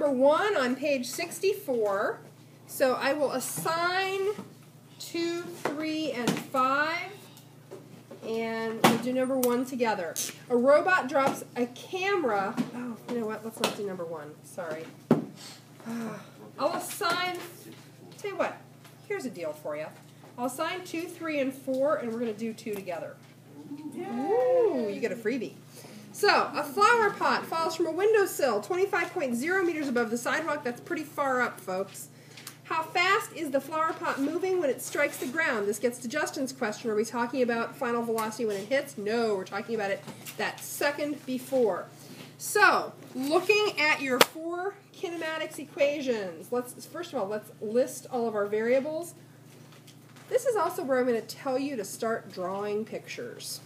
number one on page 64. So I will assign two, three, and five. And we'll do number one together. A robot drops a camera. Oh, you know what? Let's not do number one. Sorry. I'll assign. Tell you what. Here's a deal for you. I'll assign two, three, and four, and we're going to do two together. Ooh, you get a freebie. So, a flower pot falls from a windowsill 25.0 meters above the sidewalk. That's pretty far up, folks. How fast is the flower pot moving when it strikes the ground? This gets to Justin's question. Are we talking about final velocity when it hits? No, we're talking about it that second before. So, looking at your four kinematics equations, let's first of all, let's list all of our variables. This is also where I'm going to tell you to start drawing pictures.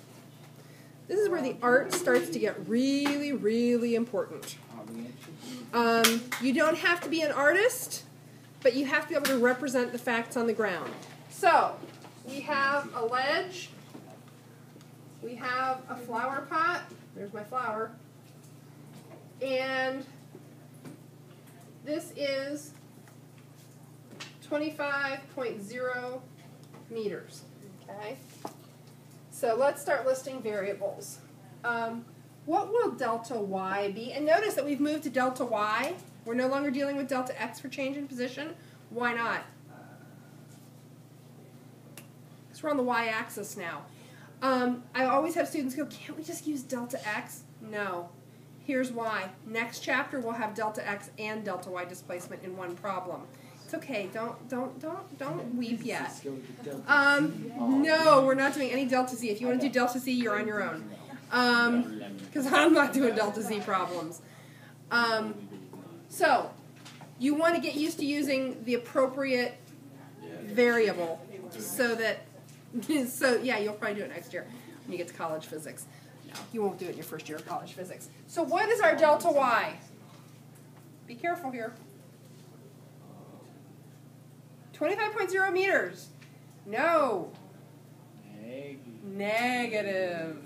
This is where the art starts to get really, really important. Um, you don't have to be an artist, but you have to be able to represent the facts on the ground. So, we have a ledge, we have a flower pot, there's my flower, and this is 25.0 meters. Okay? So let's start listing variables. Um, what will delta y be? And notice that we've moved to delta y. We're no longer dealing with delta x for change in position. Why not? Because we're on the y-axis now. Um, I always have students go, can't we just use delta x? No. Here's why. Next chapter we'll have delta x and delta y displacement in one problem. It's okay. Don't don't don't don't weep yet. Um, no, we're not doing any delta z. If you want to do delta z, you're on your own. Because um, I'm not doing delta z problems. Um, so you want to get used to using the appropriate variable so that so yeah, you'll probably do it next year when you get to college physics. No, you won't do it in your first year of college physics. So what is our delta y? Be careful here. 25.0 meters. No. Negative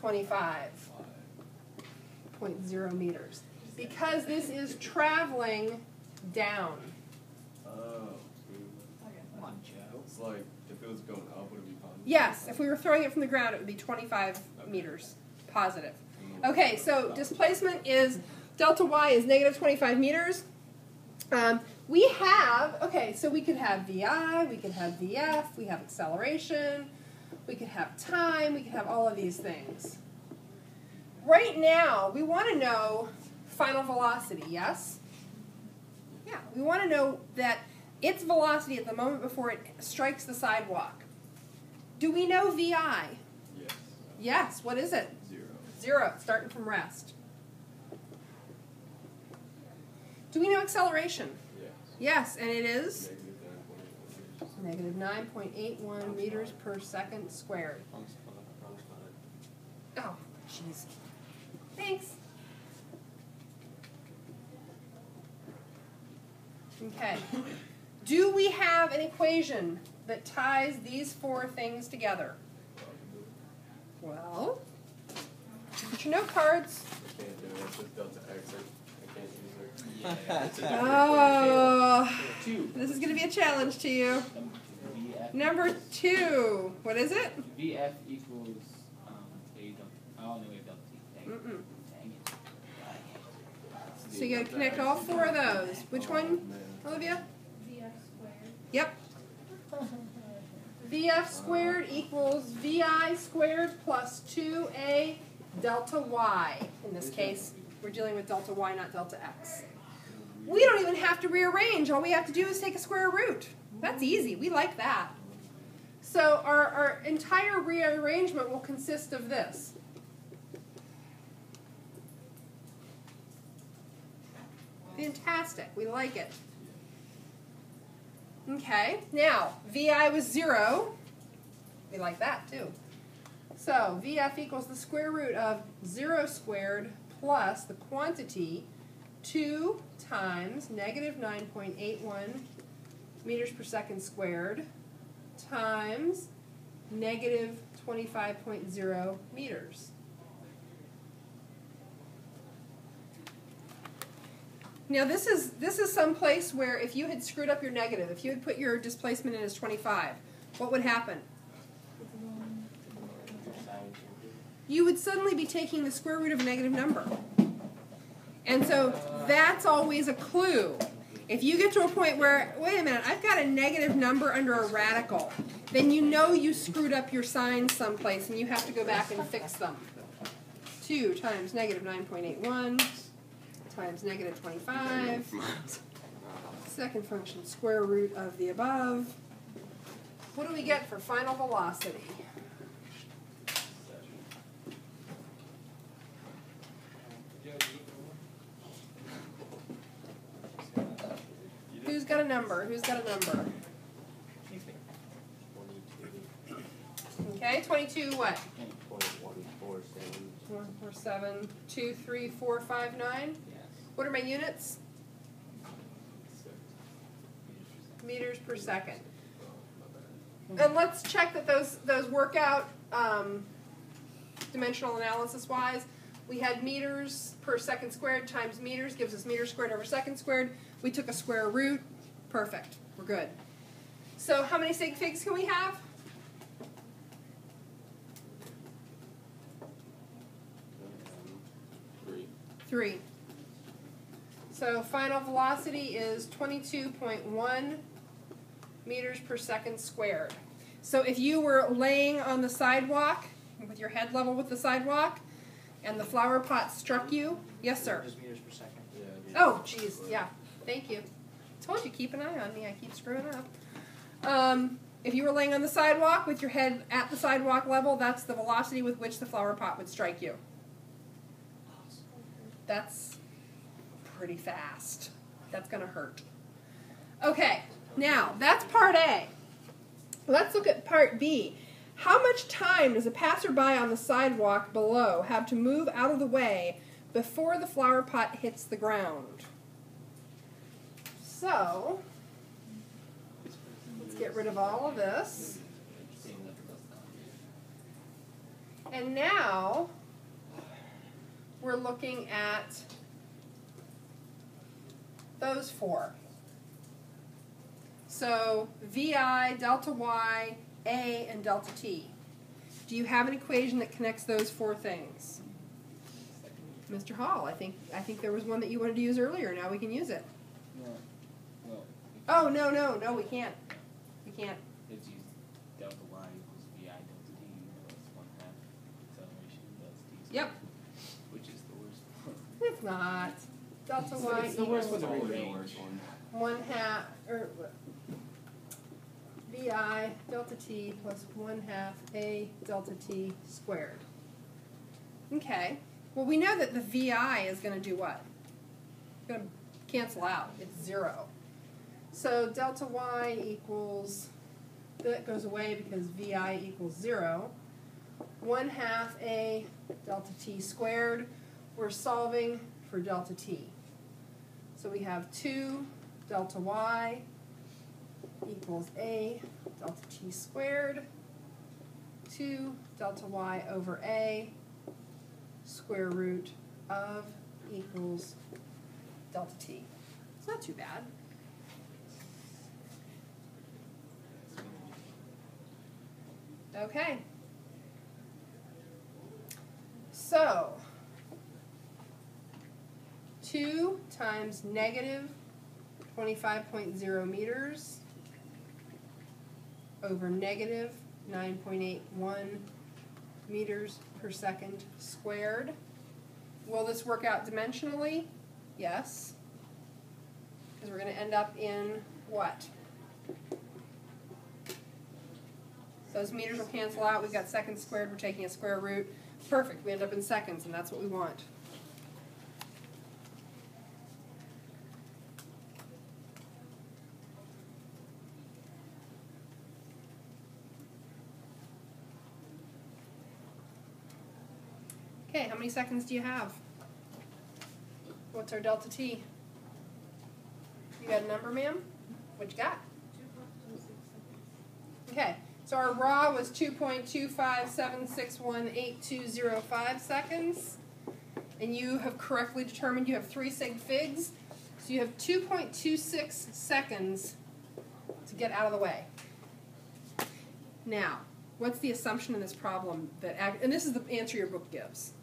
25.0 meters. Because this is traveling down. Oh. It's like if it was going up, would it be positive? Yes, if we were throwing it from the ground, it would be 25 meters positive. Okay, so displacement is delta y is negative 25 meters. Um, we have, okay, so we could have VI, we could have VF, we have acceleration, we could have time, we could have all of these things. Right now, we want to know final velocity, yes? Yeah, we want to know that its velocity at the moment before it strikes the sidewalk. Do we know VI? Yes. Yes, what is it? Zero. Zero, starting from rest. Do we know acceleration? Yes. Yes, and it is Negative nine point eight one. negative meters per second squared. Oh, jeez. Thanks. Okay. Do we have an equation that ties these four things together? Well, put your note cards. I can't do it. It's just delta x. I, I can't use it. Oh, Two. this is going to be a challenge to you. Number two. What is it? VF equals um, A delta. I only way delta T. Dang. Dang it. So you got to connect all four of those. Which one, Olivia? VF squared. Yep. VF squared equals VI squared plus 2A delta Y. In this case, we're dealing with delta Y, not delta X. We don't even have to rearrange. All we have to do is take a square root. That's easy. We like that. So our, our entire rearrangement will consist of this. Fantastic. We like it. Okay, now VI was zero. We like that too. So VF equals the square root of zero squared plus the quantity 2 times negative 9.81 meters per second squared times negative 25.0 meters. Now this is this is some place where if you had screwed up your negative, if you had put your displacement in as 25, what would happen? You would suddenly be taking the square root of a negative number. And so that's always a clue. If you get to a point where, wait a minute, I've got a negative number under a radical, then you know you screwed up your signs someplace and you have to go back and fix them. 2 times negative 9.81 times negative 25. Second function, square root of the above. What do we get for final velocity? Who's got a number? Who's got a number? Twenty-two Okay, 22 what? point one four seven. 1, 4, 7, 2, 3, 4, 5, 9. Yes. What are my units? Meters per second. Meters per second. And let's check that those those work out um, dimensional analysis wise. We had meters per second squared times meters gives us meters squared over second squared. We took a square root. Perfect. We're good. So how many sig figs can we have? Three. Three. So final velocity is 22.1 meters per second squared. So if you were laying on the sidewalk with your head level with the sidewalk and the flower pot struck you, yes, sir. Just meters per second. Yeah. Oh, geez, yeah. Thank you. Told you, keep an eye on me. I keep screwing up. Um, if you were laying on the sidewalk with your head at the sidewalk level, that's the velocity with which the flower pot would strike you. That's pretty fast. That's going to hurt. Okay, now that's part A. Let's look at part B. How much time does a passerby on the sidewalk below have to move out of the way before the flower pot hits the ground? So, let's get rid of all of this. And now we're looking at those four. So VI, delta Y, A, and delta T. Do you have an equation that connects those four things? Mr. Hall, I think I think there was one that you wanted to use earlier. Now we can use it. No. Well, Oh no no no we can't. We can't. it's used delta y equals vi delta t plus one half acceleration plus t squared. Yep. Which is the worst one. It's not. Delta Y It's the worst equals one to Always the rearrange. worst one. one half or vi delta t plus one half a delta t squared. Okay. Well, we know that the vi is going to do what? It's going to cancel out. It's zero. So delta y equals that goes away because vi equals zero. One half a delta t squared. We're solving for delta t. So we have 2 delta y equals a delta t squared. 2 delta y over a square root of equals delta t. It's not too bad. Okay. So, 2 times negative 25.0 meters over negative 9.81 meters per second squared. Will this work out dimensionally? Yes. Because we're going to end up in what? Those meters will cancel out. We've got seconds squared. We're taking a square root. Perfect. We end up in seconds, and that's what we want. Okay, how many seconds do you have? What's our delta t? You got a number, ma'am? What you got? Okay, so our raw was 2.257618205 seconds. And you have correctly determined you have three sig figs. So you have 2.26 seconds to get out of the way. Now, what's the assumption in this problem that, and this is the answer your book gives.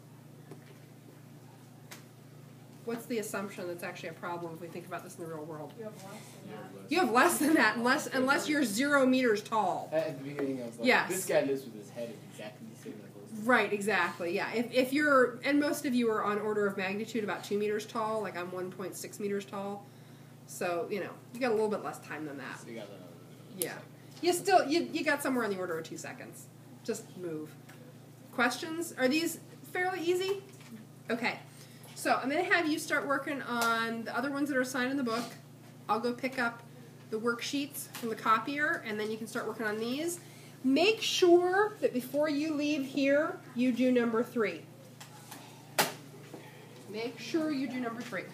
What's the assumption that's actually a problem if we think about this in the real world? You have less than that. You have less than that, unless unless you're zero meters tall. At the beginning, I was like, Yes. this guy lives with his head at exactly the same level. as Right, exactly. Yeah. If, if you're, and most of you are on order of magnitude about two meters tall, like I'm 1.6 meters tall. So, you know, you got a little bit less time than that. So you got a, Yeah. You still, you, you got somewhere on the order of two seconds. Just move. Questions? Are these fairly easy? Okay. So I'm going to have you start working on the other ones that are assigned in the book. I'll go pick up the worksheets from the copier, and then you can start working on these. Make sure that before you leave here, you do number three. Make sure you do number three.